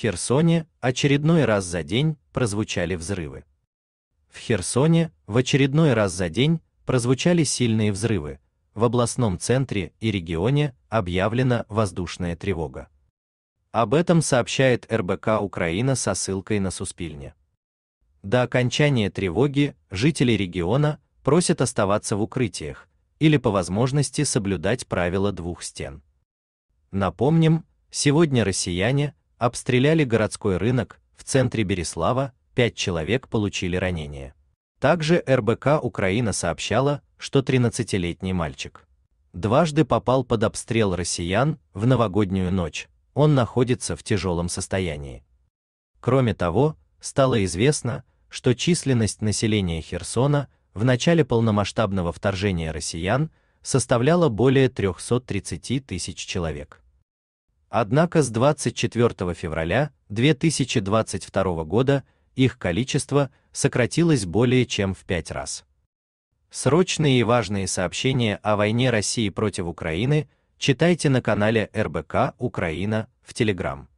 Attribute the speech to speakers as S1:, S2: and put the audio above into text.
S1: Херсоне очередной раз за день прозвучали взрывы. В Херсоне в очередной раз за день прозвучали сильные взрывы. В областном центре и регионе объявлена воздушная тревога. Об этом сообщает РБК Украина со ссылкой на Суспильне. До окончания тревоги жители региона просят оставаться в укрытиях или по возможности соблюдать правила двух стен. Напомним, сегодня россияне обстреляли городской рынок в центре Береслава, пять человек получили ранения. Также РБК Украина сообщала, что 13-летний мальчик дважды попал под обстрел россиян в новогоднюю ночь. Он находится в тяжелом состоянии. Кроме того, стало известно, что численность населения Херсона в начале полномасштабного вторжения россиян составляла более 330 тысяч человек. Однако с 24 февраля 2022 года их количество сократилось более чем в пять раз. Срочные и важные сообщения о войне России против Украины читайте на канале РБК Украина в Телеграм.